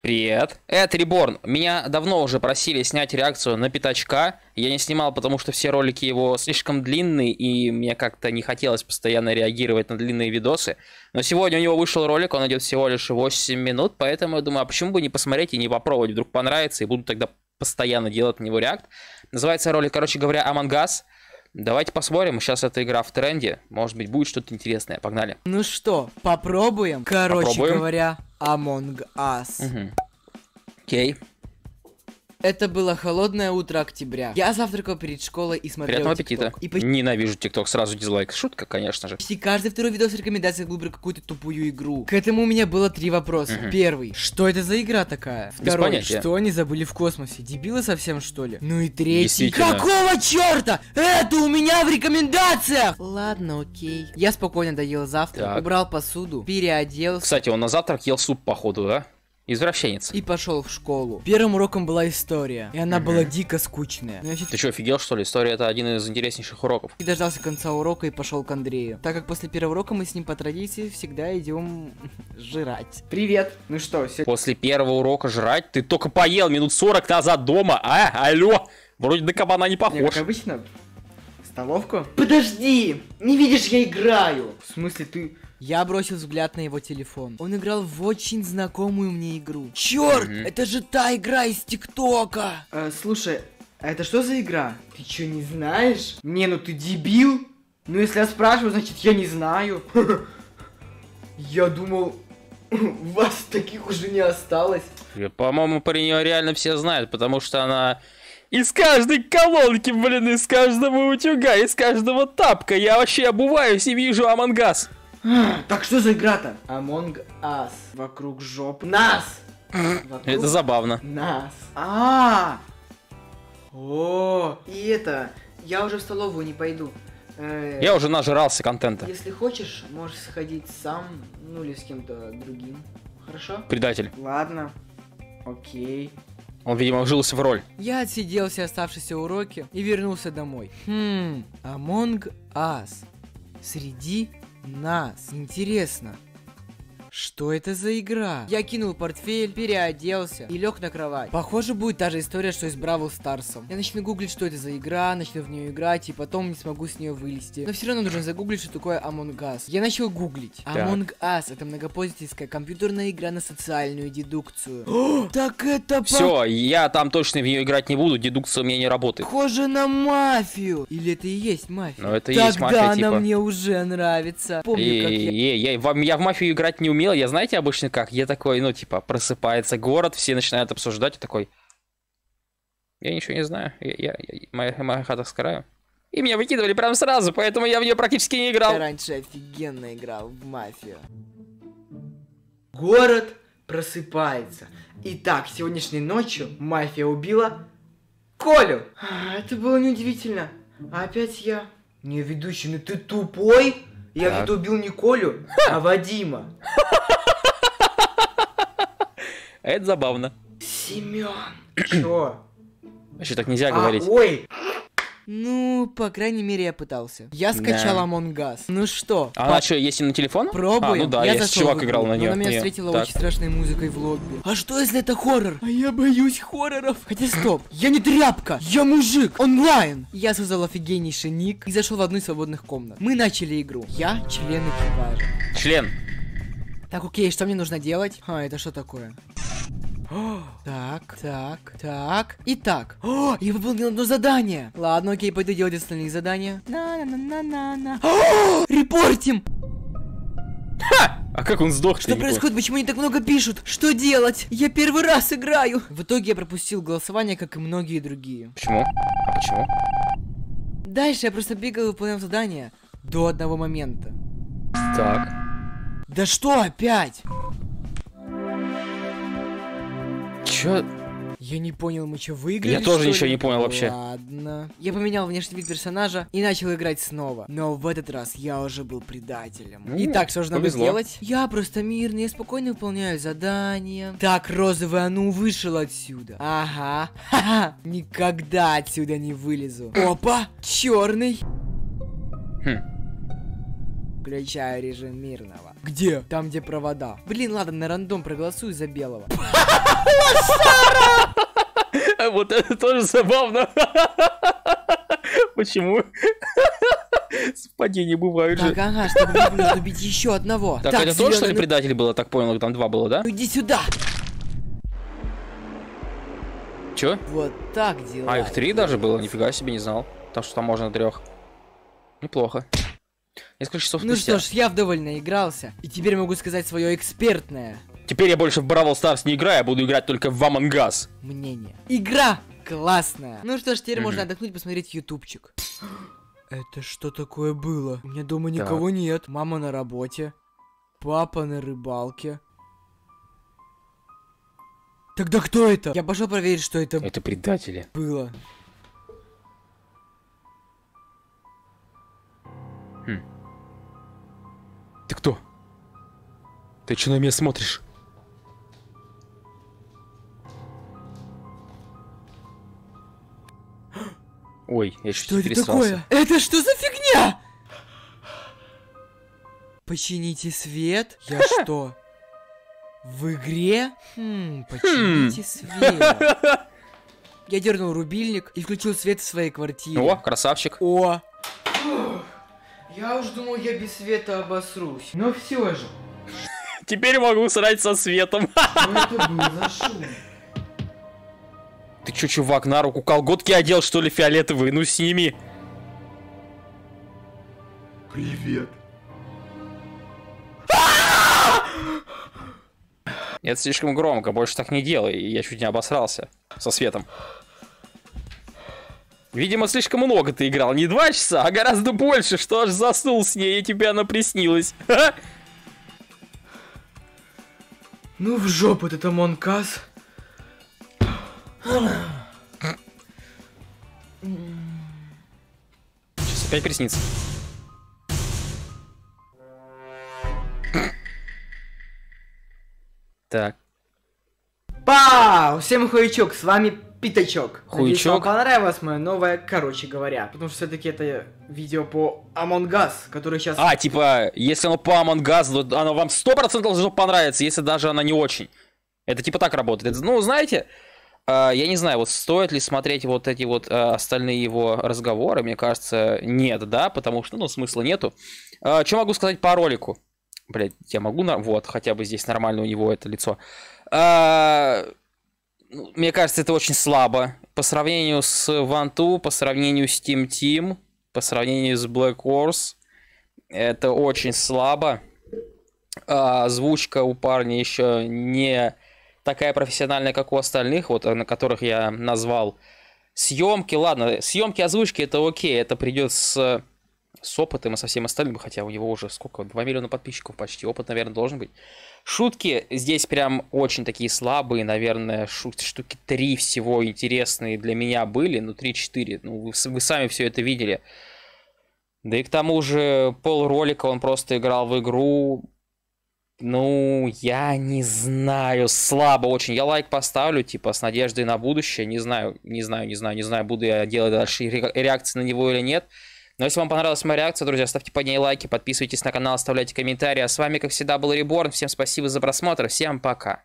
Привет. Это Реборн. Меня давно уже просили снять реакцию на Пятачка. Я не снимал, потому что все ролики его слишком длинные, и мне как-то не хотелось постоянно реагировать на длинные видосы. Но сегодня у него вышел ролик, он идет всего лишь 8 минут, поэтому я думаю, а почему бы не посмотреть и не попробовать, вдруг понравится, и буду тогда постоянно делать на него реакт. Называется ролик, короче говоря, Among Us. Давайте посмотрим, сейчас эта игра в тренде, может быть будет что-то интересное, погнали. Ну что, попробуем? Короче Попробуем. говоря, Among Us. Мгм. Окей, Это было холодное утро октября. Я завтракал перед школой и смотрел приятного аппетита. И почти Ненавижу ТикТок, сразу дизлайк. Шутка, конечно же. каждый второй видос рекомендаций выбрал какую-то тупую игру. К этому у меня было три вопроса. Мгм. Первый, что это за игра такая? Второй, понятия. что они забыли в космосе? Дебилы совсем что ли? Ну и третий, какого черта? Это у меня в рекомендациях! Ладно, окей. Я спокойно доел завтрак, Так. убрал посуду, переоделся. Кстати, он на завтрак ел суп, походу, да? Извращенец. И пошел в школу. Первым уроком была история, и она была дико скучная. Но я Ты что, офигел, что ли? История это один из интереснейших уроков. И дождался конца урока и пошел к Андрею. Так как после первого урока мы с ним по традиции всегда идем жрать. Привет. Ну что, сегодня После первого урока жрать? Ты только поел минут 40 назад дома, а? Алло! Вроде на кабана не как похож. обычно? Столовку? Подожди! Не видишь, я играю! В смысле, ты... Я бросил взгляд на его телефон. Он играл в очень знакомую мне игру. Черт, Мгм. это же та игра из ТикТока. э, слушай, а это что за игра? Ты что, не знаешь? Не, ну ты дебил? Ну если я спрашиваю, значит я не знаю. Я думал, вас таких уже не осталось. И, По-моему, про нее реально все знают, потому что она из каждой колонки, блин, из каждого утюга, из каждого тапка. Я вообще обуваюсь и вижу Амангас. Так что за игра-то? Among Us. Вокруг жоп. Нас! Вокруг Это забавно. Нас. А. О, и это. Я уже в столовую не пойду. Э, Я уже нажрался контента. Если хочешь, можешь сходить сам, ну или с кем-то другим. Хорошо? Предатель. Ладно. Окей. Он, видимо, вжился в роль. Я отсидел все оставшиеся уроки и вернулся домой. Хм, Among Us. Среди нас. Интересно. Что это за игра? Я кинул портфель, переоделся и лег на кровать. Похоже, будет та же история, что и с Бравл Старсом. Я начну гуглить, что это за игра, начну в нее играть, и потом не смогу с нее вылезти. Но все равно нужно загуглить, что такое Among Us. Я начал гуглить. Among Us это многопользовательская компьютерная игра на социальную дедукцию. О, так это Все, я там точно в нее играть не буду, дедукция у меня не работает. Похоже на мафию. Или это и есть мафия? Ну, это и Тогда есть мафия, она типа. мне уже нравится. Помню, как я... и- я, в, мафию играть не умел, я знаете обычно как? Я такой, ну, типа, просыпается город, все начинают обсуждать, и такой... Я ничего не знаю, я, я- я- моя, моя хата с краю. И меня выкидывали прям сразу, поэтому я в нее практически не играл. Я раньше офигенно играл в мафию. Город просыпается. Итак, сегодняшней ночью мафия убила Колю. А, Это было неудивительно. А опять я. Не, ведущий, ну ты тупой? Я Так. ведь убил не Колю, а Вадима. Это забавно. Семен. Чё? Вообще так нельзя А, говорить. ой, Ну, по крайней мере, я пытался. Я скачал Да. Among Us. Ну что, А по- она что, есть и на телефон? пробуем? А, ну да, я есть зашел чувак играл на но нее. Она меня встретила Так. очень страшной музыкой в лобби. А что если это хоррор? А я боюсь хорроров. Хотя стоп, я не тряпка, я мужик, онлайн. Я создал офигеннейший ник и зашел в одну из свободных комнат. Мы начали игру. Я член экипажа. Член. Так, окей, что мне нужно делать? А, это что такое? О, Так, так, так. И так. О, я выполнил одно задание. Ладно, окей, пойду делать остальные задания. На-на-на-на-на. О, Репортим! А как он сдох? Что происходит? Почему они так много пишут? Что делать? Я первый раз играю. В итоге я пропустил голосование, как и многие другие. Почему? А почему? Дальше я просто бегал и выполнял задания. До одного момента. Так. Да что опять? Чё? Я не понял, мы что, выиграли? Я тоже ничего не понял вообще. Ладно. Я поменял внешний вид персонажа и начал играть снова. Но в этот раз я уже был предателем. Ну, Итак, что же нам сделать? Я просто мирный, я спокойно выполняю задания. Так, розовый, а ну вышел отсюда. Ага. Ха-ха. Никогда отсюда не вылезу. Опа! Черный. Хм. Включаю режим мирного. Где? Там, где провода. Блин, ладно, на рандом проголосую за белого. Вот это тоже забавно. Почему? Совпадения бывают же. Так, ага, чтобы мне нужно убить еще одного. Так, это тоже, что ли, зелёный- предатель было, так понял, там два было, да? Ну, Иди сюда. Чё? Вот так дела. А, их три даже было? Нифига себе, не знал. Так что там можно трех. Неплохо. Несколько часов Ну спустя. что ж, я вдоволь наигрался, и теперь могу сказать свое экспертное Теперь я больше в Бравл Старс не играю, я буду играть только в Among Us. мнение. Игра классная. Ну что ж, теперь Мгм. можно отдохнуть, посмотреть ютубчик. Это что такое было? У меня дома Так. никого нет. Мама на работе. Папа на рыбалке. Тогда кто это? Я пошел проверить, что это Это предатели. было. Ты кто? Ты что на меня смотришь? Ой, я чуть Что не это такое? Это что за фигня? Почините свет? Я что? В игре? Хм, почините свет. Я дернул рубильник и включил свет в своей квартире. О, красавчик. О, Я уж думал, я без света обосрусь. Но все же. Теперь могу срать со светом. Что это был за шум? Ты чё, чувак, на руку колготки одел, что ли, фиолетовые? Ну, сними. Привет. Это слишком громко, больше так не делай. и Я чуть не обосрался со светом. Видимо, слишком много ты играл. Не два часа, а гораздо больше. Что аж заснул с ней, и тебе она приснилась. Ну в жопу этот Амонкас. Сейчас опять приснится. Так, Пау! Всем хуячок, с вами Питачок. Надеюсь, Хуячок. вам понравилось мое новое, короче говоря. Потому что все-таки это видео по Among Us, который сейчас... А, типа, если оно по Among Us, то оно вам 100% должно понравиться, если даже оно не очень. Это типа так работает. Это, Ну, знаете, э, я не знаю, вот стоит ли смотреть вот эти вот э, остальные его разговоры, мне кажется, нет, да, потому что, ну, смысла нету. Что могу сказать по ролику? Блять, я могу, на... вот, хотя бы здесь нормально у него это лицо. А, ну, Мне кажется, это очень слабо. По сравнению с Ванту, по сравнению с Team Team, по сравнению с Black Wars, это очень слабо. А, озвучка у парня еще не такая профессиональная, как у остальных, вот на которых я назвал. Съемки, ладно, съемки, озвучки это окей, это придет с, с опытом и со всем остальным, хотя у него уже сколько, 2 миллиона подписчиков почти, опыт, наверное, должен быть. Шутки здесь прям очень такие слабые, наверное, шут, штуки 3 всего интересные для меня были, ну 3-4, ну вы, вы сами все это видели. Да и к тому же пол ролика он просто играл в игру. Ну, я не знаю, слабо очень. Я лайк поставлю, типа, с надеждой на будущее. Не знаю, не знаю, не знаю, не знаю, буду я делать дальше ре- реакции на него или нет. Но если вам понравилась моя реакция, друзья, ставьте под ней лайки, подписывайтесь на канал, оставляйте комментарии. А с вами, как всегда, был Реборн. Всем спасибо за просмотр, всем пока.